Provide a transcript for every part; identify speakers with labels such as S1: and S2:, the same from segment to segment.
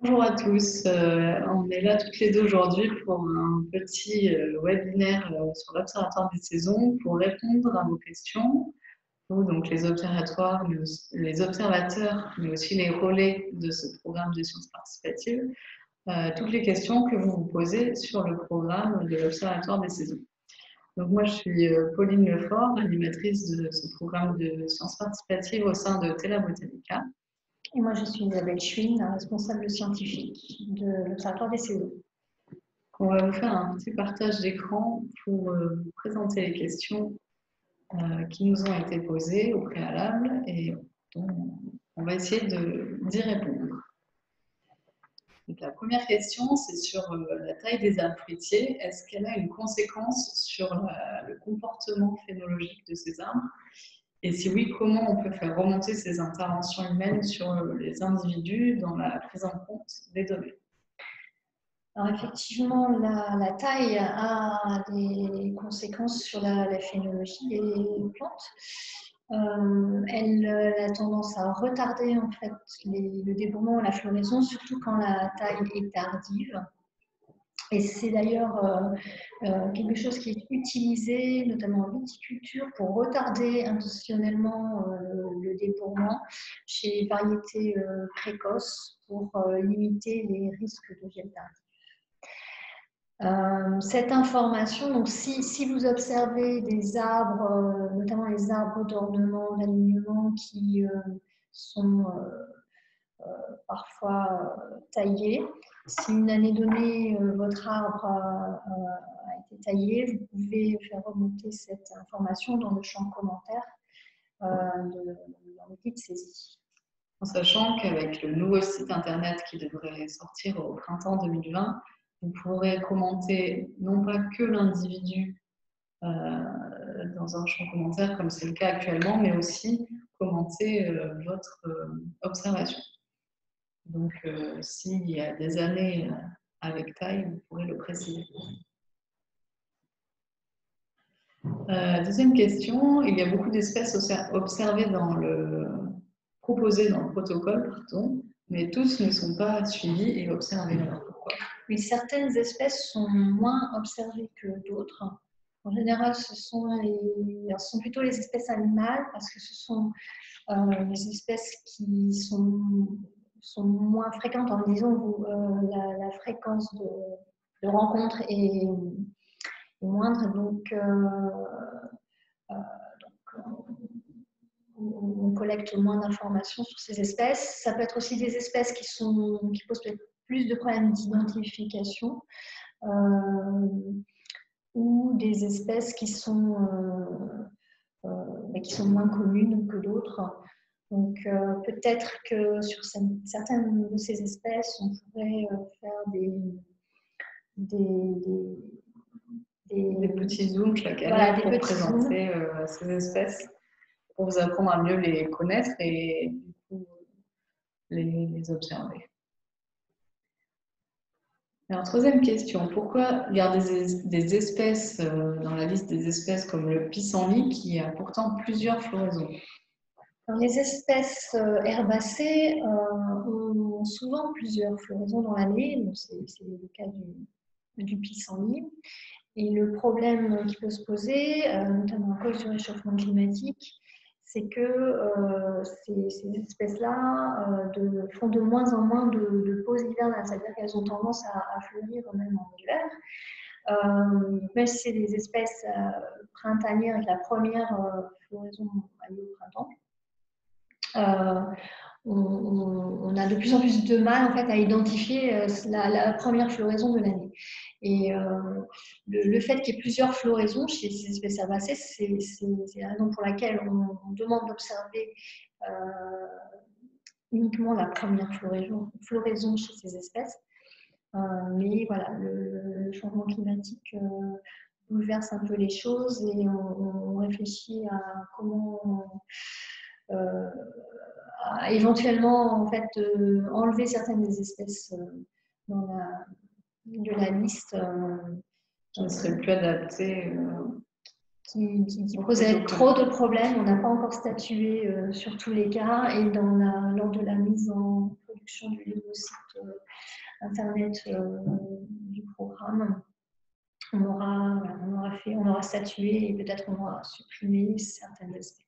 S1: Bonjour à tous, euh, on est là toutes les deux aujourd'hui pour un petit euh, webinaire euh, sur l'Observatoire des saisons pour répondre à vos questions. Vous, donc les observatoires, les observateurs, mais aussi les relais de ce programme de sciences participatives, toutes les questions que vous vous posez sur le programme de l'Observatoire des saisons. Donc moi, je suis Pauline Lefort, animatrice de ce programme de sciences participatives au sein de Tela Botanica.
S2: Et moi, je suis Isabelle Schwinn, responsable scientifique de l'Observatoire des saisons.
S1: On va vous faire un petit partage d'écran pour euh, présenter les questions euh, qui nous ont été posées au préalable et on va essayer d'y répondre. la première question, c'est sur euh, la taille des arbres fruitiers. Est-ce qu'elle a une conséquence sur le comportement phénologique de ces arbres? Et si oui, comment on peut faire remonter ces interventions humaines sur les individus dans la prise en compte des données?
S2: Effectivement, la, taille a des conséquences sur la, phénologie des plantes. Euh, elle, a tendance à retarder en fait le développement, la floraison, surtout quand la taille est tardive. Et c'est d'ailleurs euh, euh, quelque chose qui est utilisé, notamment en viticulture, pour retarder intentionnellement euh, le débourrement chez les variétés précoces pour limiter les risques de gel tardif. cette information, donc si, si, vous observez des arbres, notamment les arbres d'ornement, d'alignement qui sont parfois taillés, si une année donnée, euh, votre arbre a, été taillé, vous pouvez faire remonter cette information dans le champ commentaire euh, de, dans l'outil de saisie.
S1: En sachant qu'avec le nouveau site internet qui devrait sortir au printemps 2020, vous pourrez commenter non pas que l'individu euh, dans un champ commentaire comme c'est le cas actuellement, mais aussi commenter votre observation. Donc, euh, s'il y a des années euh, avec taille, vous pourrez le préciser. Euh, deuxième question, il y a beaucoup d'espèces observées dans le proposées dans le protocole, pardon, mais tous ne sont pas suivis et observés. pourquoi?
S2: Oui, certaines espèces sont moins observées que d'autres. En général, ce sont, les, ce sont plutôt les espèces animales parce que ce sont les espèces qui sont sont moins fréquentes. En disant euh, la, fréquence de, de rencontres est, moindre. Donc, euh, euh, on collecte moins d'informations sur ces espèces. Ça peut être aussi des espèces qui, sont, qui posent plus de problèmes d'identification ou des espèces qui sont, qui sont moins communes que d'autres. Donc euh, peut-être que sur certaines de ces espèces, on pourrait euh, faire des,
S1: des, petits zooms chaque année pour présenter euh, ces espèces, pour vous apprendre à mieux les connaître et du coup, les, observer. Alors, troisième question, pourquoi garder des espèces dans la liste des espèces comme le pissenlit qui a pourtant plusieurs floraisons?
S2: Les espèces euh, herbacées euh, ont souvent plusieurs floraisons dans l'année, c'est le cas du, pissenlit. Et le problème qui peut se poser, euh, notamment à cause du réchauffement climatique, c'est que ces, espèces-là font de moins en moins de, pauses hivernales, c'est-à-dire qu'elles ont tendance à, fleurir même en hiver. même si c'est des espèces printanières et que la première floraison a lieu au printemps, euh, on, a de plus en plus de mal en fait, à identifier euh, la, première floraison de l'année. Et euh, le, fait qu'il y ait plusieurs floraisons chez ces espèces herbacées, c'est la raison pour laquelle on, demande d'observer uniquement la première floraison, chez ces espèces. mais voilà, le, changement climatique bouleverse un peu les choses et on réfléchit à comment euh, éventuellement en fait euh, enlever certaines des espèces euh, dans la, de la liste
S1: qui ne seraient plus adaptées
S2: qui, qui, posait trop de problèmes. On n'a pas encore statué sur tous les cas et dans la, lors de la mise en production du nouveau site internet du programme, on aura, on aura, fait, on aura statué et peut-être on aura supprimé certaines espèces.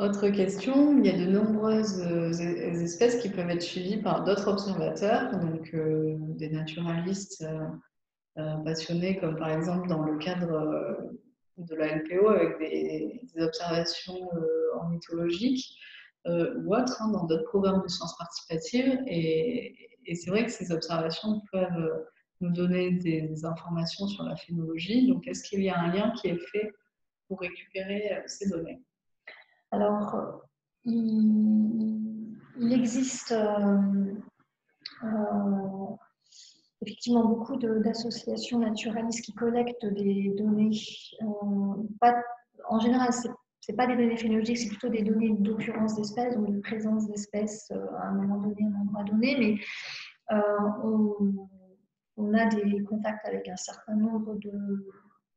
S1: Autre question, il y a de nombreuses espèces qui peuvent être suivies par d'autres observateurs, donc des naturalistes passionnés, comme par exemple dans le cadre de la LPO avec des, observations ornithologiques ou autres, hein, dans d'autres programmes de sciences participatives. Et, c'est vrai que ces observations peuvent nous donner des, informations sur la phénologie. Donc, est-ce qu'il y a un lien qui est fait pour récupérer ces données?
S2: Alors, il, existe effectivement beaucoup d'associations naturalistes qui collectent des données. Euh, en général, ce n'est pas des données phénologiques, c'est plutôt des données d'occurrence d'espèces ou de présence d'espèces euh, à un moment donné, à un endroit donné. Mais euh, on, a des contacts avec un certain nombre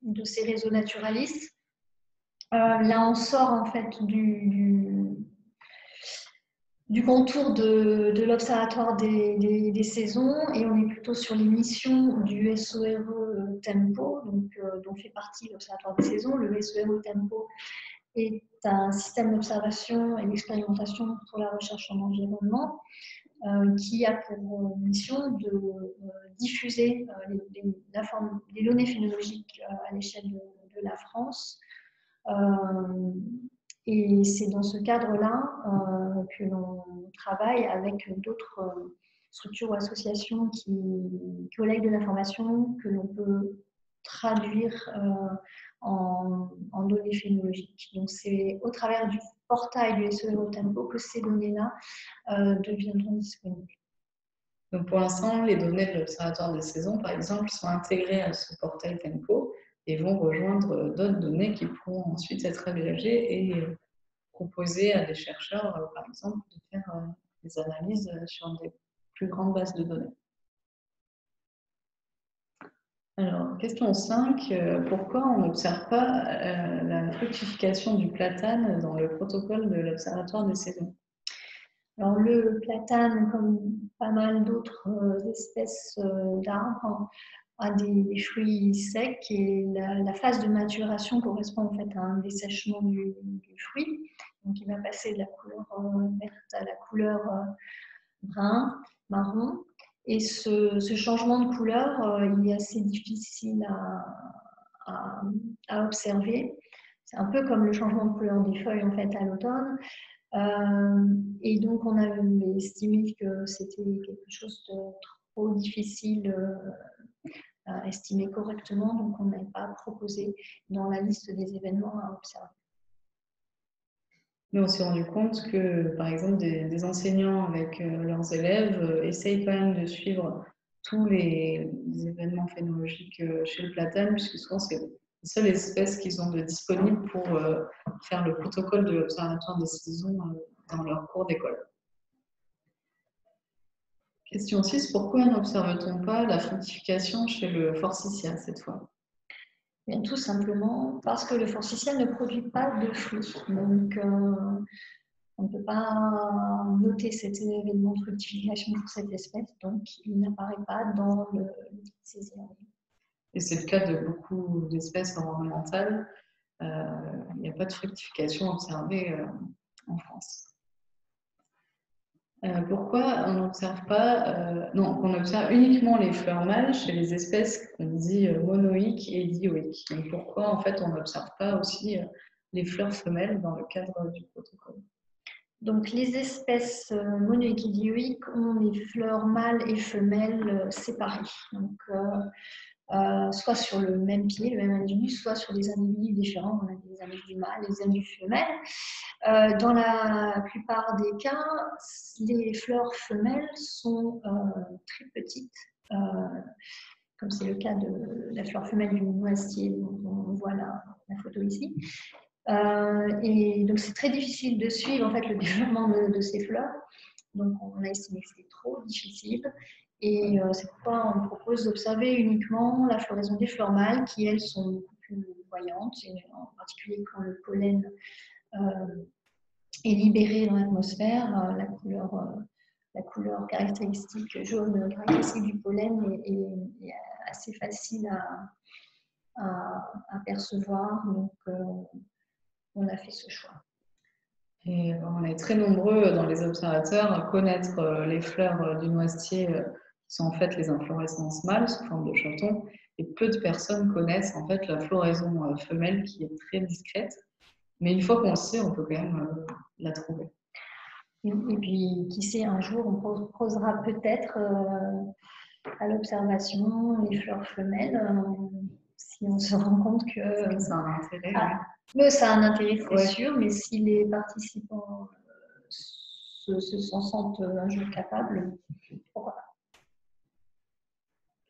S2: de ces réseaux naturalistes. Là, on sort en fait du contour de, l'Observatoire des, saisons et on est plutôt sur les missions du SORE Tempo, euh, dont fait partie l'Observatoire des saisons. Le SORE Tempo est un système d'observation et d'expérimentation pour la recherche en environnement euh, qui a pour mission de euh, diffuser les, données phénologiques à l'échelle de, la France et c'est dans ce cadre-là euh, que l'on travaille avec d'autres euh, structures ou associations qui collectent de l'information que l'on peut traduire euh, en, données phénologiques. Donc c'est au travers du portail du SEO Tempo que ces données-là deviendront disponibles.
S1: Donc pour l'instant, les données de l'Observatoire des saisons, par exemple, sont intégrées à ce portail Tempo et vont rejoindre d'autres données qui pourront ensuite être agrégées et proposer à des chercheurs, euh, par exemple, de faire euh, des analyses euh, sur des plus grandes bases de données. Alors, question 5. Pourquoi on n'observe pas la fructification du platane dans le protocole de l'Observatoire des saisons?
S2: Alors, le platane, comme pas mal d'autres espèces d'arbres, a des, fruits secs et la, phase de maturation correspond en fait à un dessèchement du, fruit. Donc il va passer de la couleur euh, verte à la couleur euh, brun, marron. Et ce, changement de couleur, euh, il est assez difficile à, observer. C'est un peu comme le changement de couleur des feuilles en fait à l'automne. et donc on avait estimé que c'était quelque chose de trop difficile estimé correctement, donc on n'a pas proposé dans la liste des événements à observer.
S1: Mais on s'est rendu compte que, par exemple, des, enseignants avec euh, leurs élèves euh, essayent quand même de suivre tous les, événements phénologiques euh, chez le platane, puisque souvent c'est les seules espèces qu'ils ont de disponibles pour faire le protocole de l'Observatoire des saisons dans leur cours d'école. Question 6. Pourquoi n'observe-t-on pas la fructification chez le forsythia cette fois?
S2: Bien, Tout simplement parce que le forsythia ne produit pas de fruits. Donc, euh, on ne peut pas noter cet événement de fructification pour cette espèce, donc il n'apparaît pas dans le, le
S1: Et c'est le cas de beaucoup d'espèces ornementales. Euh, il n'y a pas de fructification observée euh, en France. Euh, pourquoi on n'observe pas, euh, non, on observe uniquement les fleurs mâles chez les espèces qu'on dit euh, monoïques et dioïques? Pourquoi en fait on n'observe pas aussi les fleurs femelles dans le cadre du protocole?
S2: Donc les espèces monoïques et dioïques ont les fleurs mâles et femelles séparées. Donc soit sur le même pied, le même individu, soit sur des individus différents. On a des individus mâles, des individus femelles. Euh, dans la plupart des cas, les fleurs femelles sont euh, très petites, comme c'est le cas de la fleur femelle du noisetier, dont on voit la, photo ici. et donc c'est très difficile de suivre en fait le développement de, de ces fleurs. Donc on a estimé que c'était trop difficile. Et euh, c'est pourquoi on propose d'observer uniquement la floraison des fleurs mâles qui, elles, sont beaucoup plus voyantes, en particulier quand le pollen euh, est libéré dans l'atmosphère, euh, la couleur la couleur caractéristique jaune caractéristique du pollen est, assez facile à, percevoir. Donc, on a fait ce choix.
S1: Et on est très nombreux dans les observateurs à connaître les fleurs du noisetier sont en fait les inflorescences mâles sous forme de chatons. Et peu de personnes connaissent en fait la floraison femelle qui est très discrète. Mais une fois qu'on le sait, on peut quand même la trouver.
S2: Et puis, qui sait, un jour, on posera peut-être euh, à l'observation les fleurs femelles, euh, si on se rend compte que.
S1: Ça a un intérêt.
S2: Ah, mais ça a un intérêt, c'est sûr, mais si les participants euh, se, s'en sentent un jour capables, pourquoi pas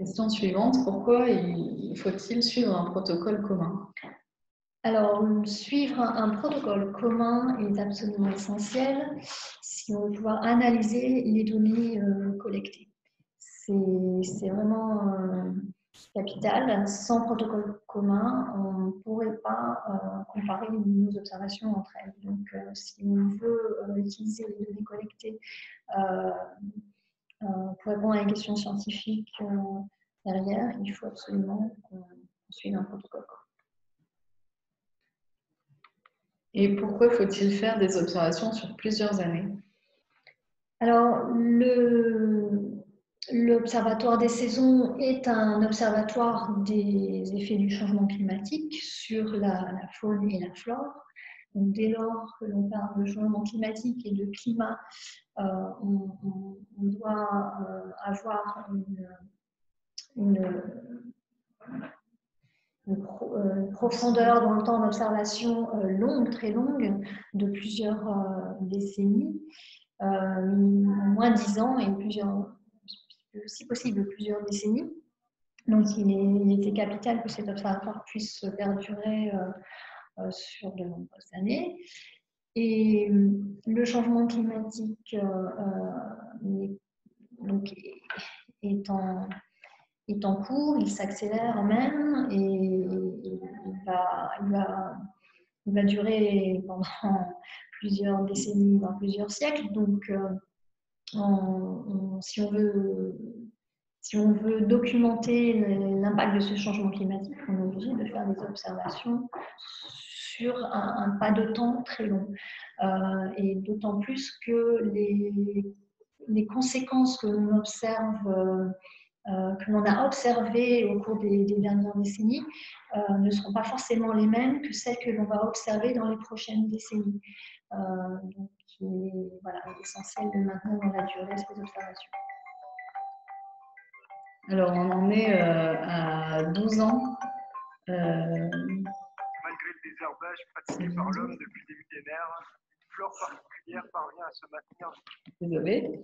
S1: Question suivante, pourquoi faut-il suivre un protocole commun?
S2: Alors, suivre un protocole commun est absolument essentiel si on veut pouvoir analyser les données euh, collectées. C'est vraiment euh, capital. Sans protocole commun, on ne pourrait pas euh, comparer nos observations entre elles. Donc, si on veut utiliser les données collectées pour répondre à une question scientifique derrière, il faut absolument qu'on suive un protocole.
S1: Et pourquoi faut-il faire des observations sur plusieurs années?
S2: Alors, l'Observatoire des saisons est un observatoire des effets du changement climatique sur la, faune et la flore. Dès lors que l'on parle de changement climatique et de climat, euh, on, doit euh, avoir une euh, profondeur dans le temps d'observation longue, très longue, de plusieurs décennies, moins dix ans et plusieurs, si possible plusieurs décennies. Donc il, était capital que cet observatoire puisse perdurer sur de nombreuses années. Et le changement climatique donc, est en cours, il s'accélère même et il va, durer pendant plusieurs décennies, voire plusieurs siècles. Donc, euh, si, on veut, si on veut documenter l'impact de ce changement climatique, on est obligé de faire des observations sur un, pas de temps très long. Euh, et d'autant plus que les, les conséquences que l'on observe euh, euh, que l'on a observées au cours des, dernières décennies ne seront pas forcément les mêmes que celles que l'on va observer dans les prochaines décennies. Donc, voilà, essentiel de maintenir dans la durée ces observations.
S1: Alors, on en est à 12 ans.
S3: Le désherbage pratiqué par l'homme depuis des millénaires, une flore particulière parvient à se maintenir.
S1: Désolée.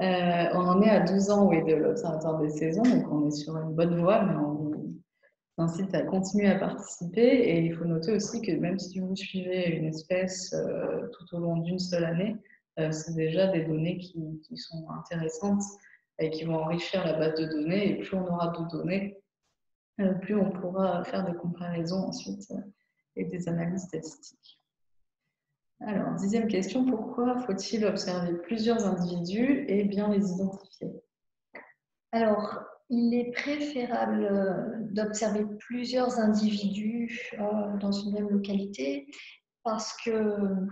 S1: Euh, on en est à 12 ans oui, de l'Observatoire des saisons, donc on est sur une bonne voie, mais on vous incite à continuer à participer. Et il faut noter aussi que même si vous suivez une espèce euh, tout au long d'une seule année, euh, c'est déjà des données qui, sont intéressantes et qui vont enrichir la base de données. Et plus on aura de données, plus on pourra faire des comparaisons ensuite et des analyses statistiques. Alors, dixième question, pourquoi faut-il observer plusieurs individus et bien les identifier?
S2: Alors, il est préférable euh, d'observer plusieurs individus euh, dans une même localité parce que euh,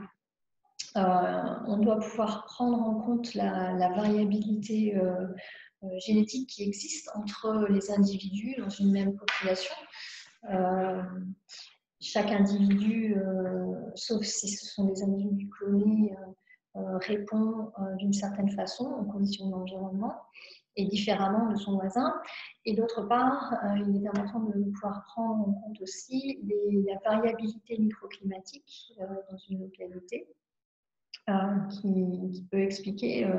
S2: on doit pouvoir prendre en compte la, variabilité génétique qui existe entre les individus dans une même population chaque individu, euh, sauf si ce sont des individus clonés, euh, euh, répond d'une certaine façon aux conditions d'environnement et différemment de son voisin. Et d'autre part, il est important de pouvoir prendre en compte aussi la variabilité microclimatique dans une localité. qui, peut expliquer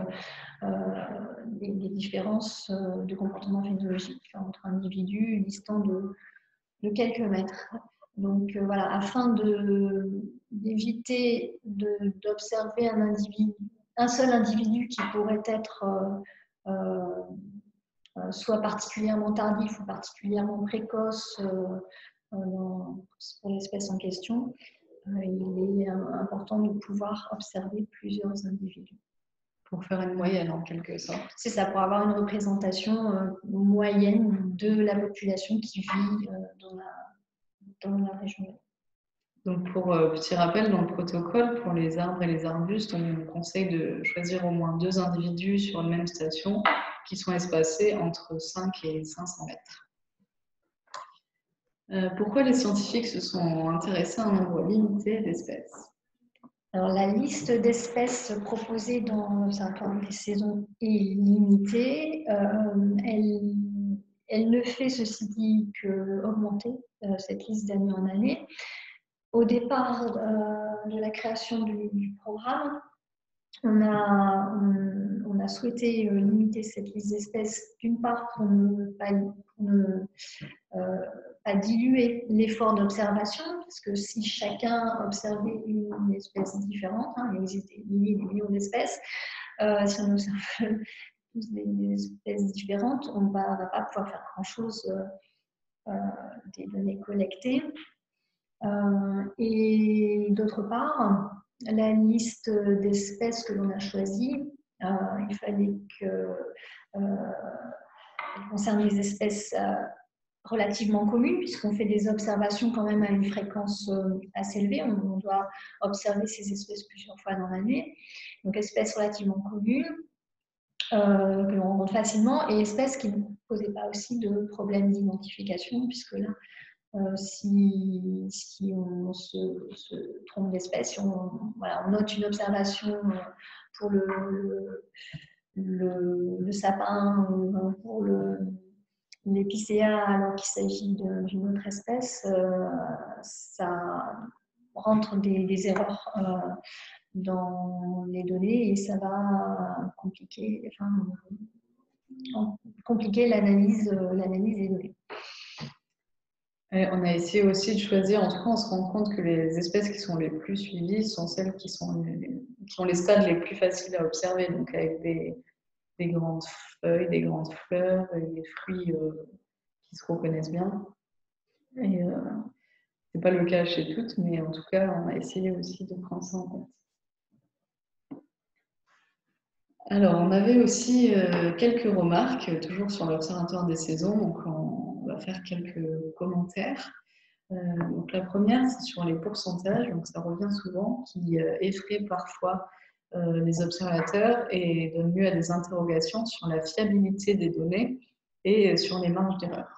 S2: des, différences de comportement phénologique entre individus distant de, de quelques mètres. Donc euh, voilà, afin d'éviter d'observer un individu, un seul individu qui pourrait être euh, euh, soit particulièrement tardif ou particulièrement précoce pour l'espèce en question, il est important de pouvoir observer plusieurs individus.
S1: Pour faire une moyenne en quelque sorte.
S2: C'est ça, pour avoir une représentation moyenne de la population qui vit dans, la, dans la région.
S1: Donc, pour euh, petit rappel, dans le protocole, pour les arbres et les arbustes, on conseille de choisir au moins deux individus sur une même station qui sont espacés entre 5 et 500 mètres. Euh, pourquoi les scientifiques se sont intéressés à un nombre limité d'espèces?
S2: Alors, la liste d'espèces proposée dans l'Observatoire des saisons est limitée. Euh, elle, elle, ne fait, ceci dit, qu'augmenter euh, cette liste d'année en année. Au départ euh, de la création du, programme, on a, souhaité limiter cette liste d'espèces, d'une part pour ne pas, euh, diluer l'effort d'observation, parce que si chacun observait une espèce différente, hein, il existe des des millions d'espèces, euh, si on observe des, espèces différentes, on ne va, pas pouvoir faire grand-chose euh, des données collectées. Euh, et d'autre part, la liste d'espèces que l'on a choisie, euh, il fallait que concerne les espèces relativement communes, puisqu'on fait des observations quand même à une fréquence assez élevée. On, doit observer ces espèces plusieurs fois dans l'année. Donc, espèces relativement communes euh, que l'on rencontre facilement. Et espèces qui ne posaient pas aussi de problèmes d'identification, puisque là, euh, si, si, on se, trompe d'espèce, si on, note une observation pour le, le, sapin ou pour le l'épicéa alors qu'il s'agit d'une autre espèce, euh, ça rentre des, erreurs euh, dans les données et ça va compliquer, compliquer l'analyse des données.
S1: On a essayé aussi de choisir, en tout cas on se rend compte que les espèces qui sont les plus suivies sont celles qui sont les, qui ont les stades les plus faciles à observer, donc avec des, des grandes feuilles, des grandes fleurs, des fruits euh, qui se reconnaissent bien. Et euh, c'est pas le cas chez toutes, mais en tout cas, on a essayé aussi de prendre ça en compte. Alors, on avait aussi euh, quelques remarques, toujours sur l'Observatoire des saisons, donc on va faire quelques commentaires. Euh, donc la première, c'est sur les pourcentages, donc ça revient souvent, qui euh, effraie parfois euh, les observateurs et donne lieu à des interrogations sur la fiabilité des données et sur les marges d'erreur.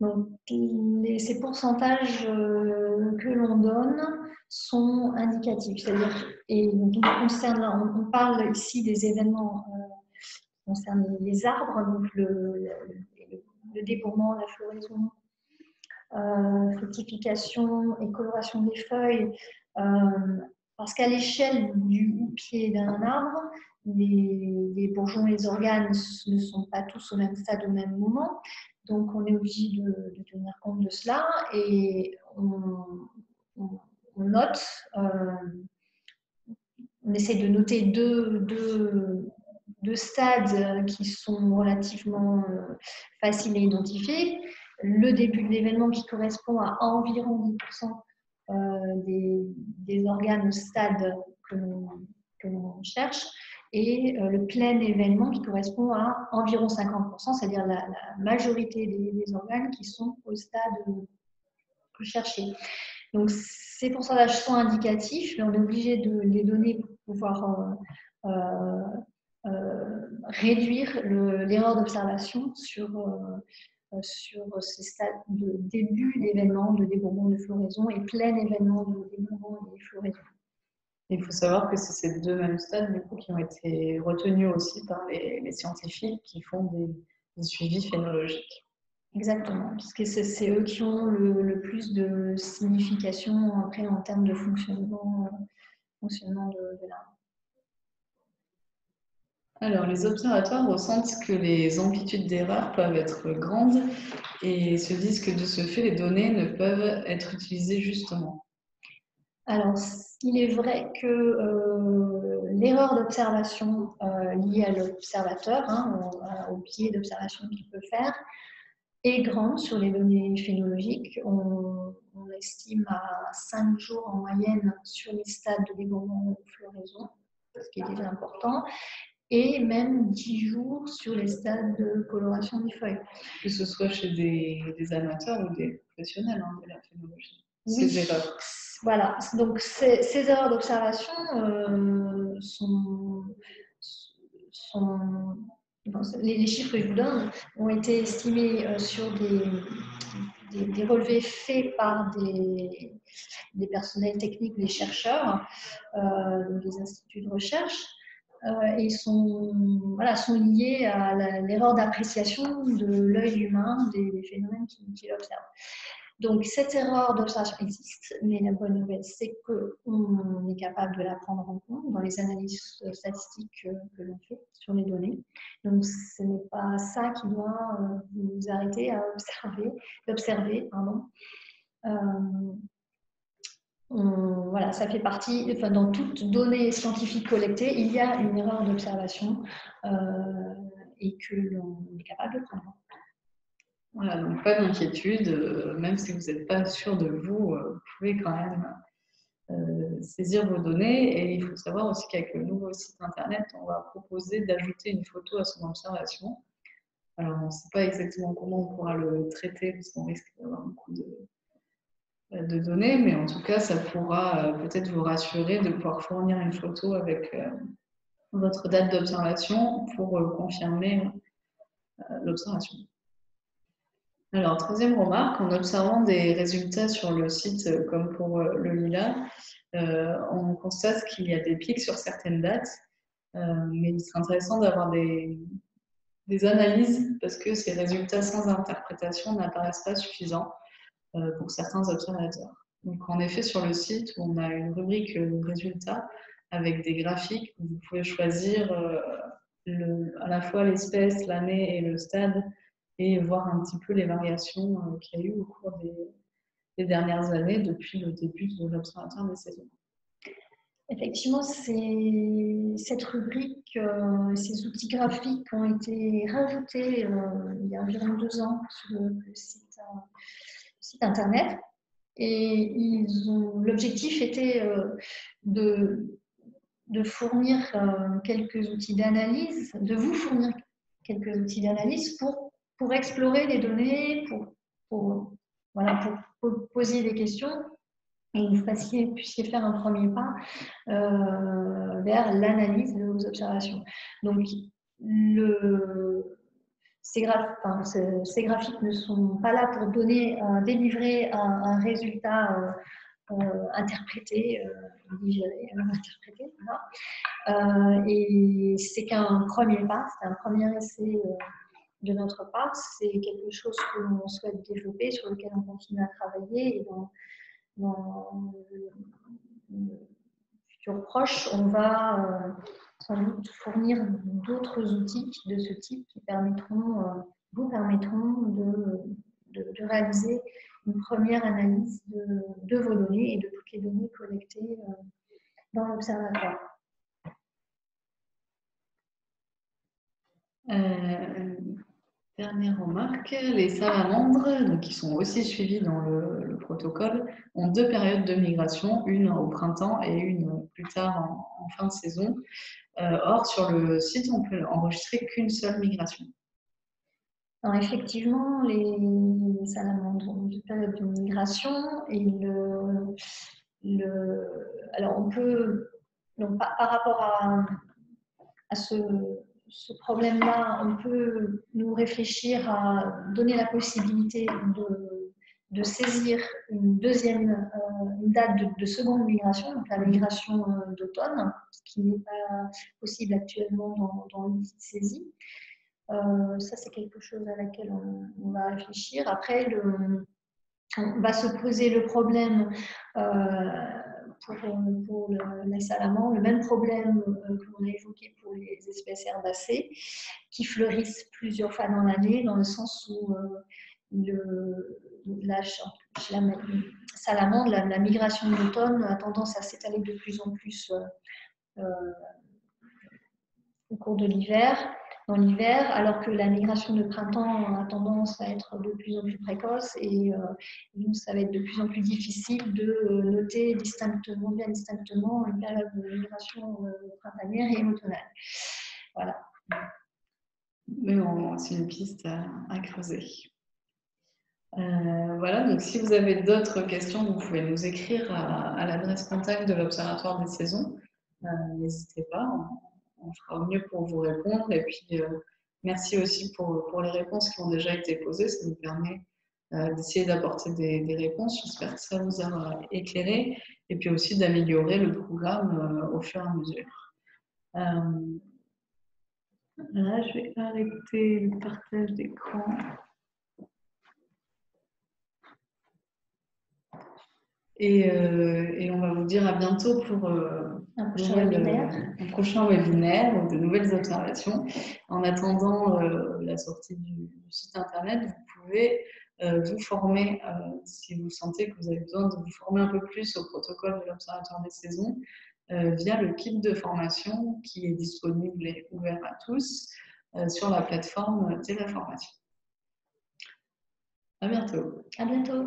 S2: Donc, ces pourcentages euh, que l'on donne sont indicatifs, c'est-à-dire, et donc, concerne, on, on, parle ici des événements euh, qui concernent les arbres, donc le, débourrement, la floraison, euh, fructification et coloration des feuilles, euh, parce qu'à l'échelle du pied d'un arbre, les, les, bourgeons et les organes ne sont pas tous au même stade au même moment. Donc, on est obligé de, tenir compte de cela et on, note, euh, on essaie de noter deux, stades qui sont relativement euh, faciles à identifier. Le début de l'événement qui correspond à environ 10% euh, des, des, organes au stade que l'on cherche et euh, le plein événement qui correspond à environ 50%, c'est-à-dire la, majorité des, organes qui sont au stade recherché. Donc ces pourcentages sont indicatifs, mais on est obligé de les donner pour pouvoir euh, euh, euh réduire l'erreur d'observation sur euh, sur ces stades de début d'événement, de débourrement de floraison et plein événement de débourrement et floraison.
S1: Il faut savoir que c'est ces deux mêmes stades du coup, qui ont été retenus aussi par les, les scientifiques qui font des, des, suivis phénologiques.
S2: Exactement, parce que c'est eux qui ont le, le, plus de signification après en termes de fonctionnement, euh, fonctionnement de, de l'arbre.
S1: Alors, les observatoires ressentent que les amplitudes d'erreur peuvent être grandes et se disent que de ce fait, les données ne peuvent être utilisées justement.
S2: Alors, il est vrai que euh, l'erreur d'observation euh, liée à l'observateur, hein, au, au, biais d'observation qu'il peut faire, est grande sur les données phénologiques. On, on estime à 5 jours en moyenne sur les stades de débourrement ou floraison ce qui est déjà important, et même 10 jours sur les stades de coloration des feuilles.
S1: Que ce soit chez des, des amateurs ou des professionnels hein, de la phénologie.
S2: Oui.
S1: Ces erreurs.
S2: Voilà, donc ces, erreurs d'observation euh, sont, les, chiffres que je vous donne ont été estimés euh, sur des, relevés faits par des, personnels techniques, des chercheurs, euh, des instituts de recherche. Et sont, voilà, sont liés à l'erreur d'appréciation de l'œil humain des, phénomènes qu'il observe. Donc, cette erreur d'observation existe, mais la bonne nouvelle, c'est qu'on est capable de la prendre en compte dans les analyses statistiques que, l'on fait sur les données. Donc, ce n'est pas ça qui doit euh, vous arrêter à observer, d'observer. Euh, voilà, ça fait partie, enfin, dans toute donnée scientifique collectée, il y a une erreur d'observation euh, et que l'on est capable de prendre. en compte.
S1: Voilà, donc pas d'inquiétude, euh, même si vous n'êtes pas sûr de vous, euh, vous pouvez quand même euh, saisir vos données. Et il faut savoir aussi qu'avec le nouveau site internet, on va proposer d'ajouter une photo à son observation. Alors, on ne sait pas exactement comment on pourra le traiter, parce qu'on risque d'avoir beaucoup de, données, mais en tout cas, ça pourra peut-être vous rassurer de pouvoir fournir une photo avec votre date d'observation pour confirmer l'observation. Alors, troisième remarque, en observant des résultats sur le site euh, comme pour euh, le Lila, euh, on constate qu'il y a des pics sur certaines dates, mais il serait intéressant d'avoir des, analyses parce que ces résultats sans interprétation n'apparaissent pas suffisants pour certains observateurs. Donc, en effet, sur le site, on a une rubrique résultats avec des graphiques où vous pouvez choisir à la fois l'espèce, l'année et le stade et voir un petit peu les variations euh, qu'il y a eu au cours des, dernières années depuis le début de l'observatoire des saisons.
S2: Effectivement, cette rubrique, euh, ces outils graphiques ont été rajoutés euh, il y a environ deux ans sur le, site, internet. Et l'objectif était de, fournir quelques outils d'analyse, de vous fournir quelques outils d'analyse pour, pour explorer les données, pour, poser des questions et vous fassiez, puissiez faire un premier pas euh, vers l'analyse de vos observations. Donc, ces, graphiques ne sont pas là pour donner, euh, délivrer un, résultat euh, interprété, digéré, interprété. et c'est qu'un premier pas, c'est un premier essai de notre part. C'est quelque chose que l'on souhaite développer, sur lequel on continue à travailler et dans le futur proche, on va euh, sans doute fournir d'autres outils de ce type qui euh, vous permettront de, réaliser une première analyse de, vos données et de toutes les données collectées euh, dans l'observatoire.
S1: Dernière remarque, les salamandres, qui sont aussi suivis dans le, le protocole, ont deux périodes de migration, une au printemps et une plus tard en, fin de saison. Euh, or, sur le site, on peut enregistrer qu'une seule migration.
S2: Effectivement, les salamandres ont une période de migration et le, le- alors on peut, par rapport à, à ce, ce problème-là, on peut nous réfléchir à donner la possibilité de, saisir une deuxième euh, une date de, de seconde migration, donc la migration euh, d'automne, ce qui n'est pas possible actuellement dans, dans saisie. Euh, ça, c'est quelque chose à laquelle on, va réfléchir. Après, on va se poser le problème pour, pour le- les salamandres, le même problème euh, que l'on a évoqué pour les espèces herbacées, qui fleurissent plusieurs fois dans l'année, dans le sens où euh, le, la, la salamandre, la, migration de l'automne a tendance à s'étaler de plus en plus euh, euh, au cours de l'hiver. Dans l'hiver, alors que la migration de printemps a tendance à être de plus en plus précoce et nous, ça va être de plus en plus difficile de noter distinctement, bien distinctement une période de migration printanière et automnale. Voilà.
S1: Mais c'est une piste à, creuser. Euh, voilà, donc si vous avez d'autres questions, vous pouvez nous écrire à, l'adresse contact de l'Observatoire des saisons. Euh, n'hésitez pas, on, fera au mieux pour vous répondre. Et puis, euh, merci aussi pour, pour, les réponses qui ont déjà été posées. Ça nous permet d'essayer d'apporter des, des, réponses. J'espère que ça vous a éclairé. Et puis aussi d'améliorer le programme au fur et à mesure. Là, je vais arrêter le partage d'écran. Et, euh, et, on va vous dire à bientôt pour
S2: euh, un, prochain webinaire.
S1: un, prochain webinaire ou de nouvelles observations. En attendant euh, la sortie du, site internet, vous pouvez vous former si vous sentez que vous avez besoin de vous former un peu plus au protocole de l'Observatoire des saisons euh, via le kit de formation qui est disponible et ouvert à tous euh, sur la plateforme Téléformation. À bientôt.
S2: À bientôt.